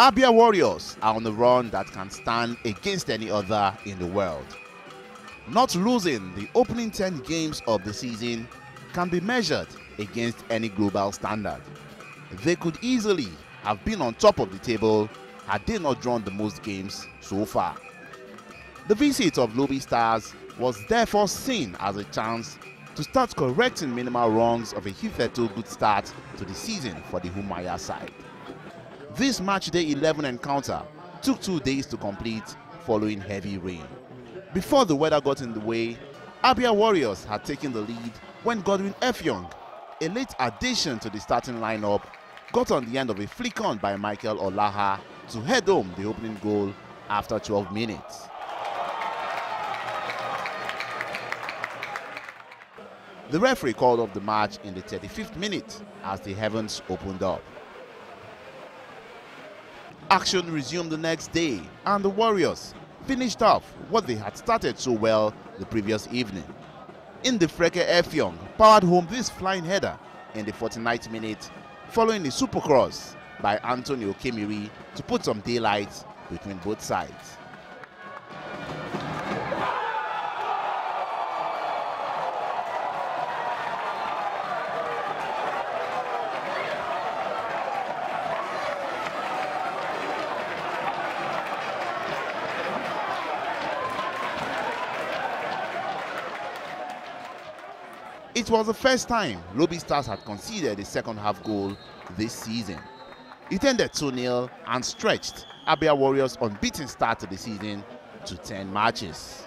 Abia Warriors are on a run that can stand against any other in the world. Not losing the opening 10 games of the season can be measured against any global standard. They could easily have been on top of the table had they not drawn the most games so far. The visit of Lobi Stars was therefore seen as a chance to start correcting minimal wrongs of a hitherto good start to the season for the Umuahia side. This match day 11 encounter took two days to complete following heavy rain. Before the weather got in the way, Abia Warriors had taken the lead when Godwin Effiong, a late addition to the starting lineup, got on the end of a flick on by Michael Olaha to head home the opening goal after 12 minutes. The referee called off the match in the 35th minute as the heavens opened up. Action resumed the next day and the Warriors finished off what they had started so well the previous evening. Ndifreke Effiong powered home this flying header in the 49th minute following the supercross by Antonio Kemiri to put some daylight between both sides. It was the first time Lobi Stars had conceded a second half goal this season. It ended 2-0 and stretched Abia Warriors' unbeaten start to the season to 10 matches.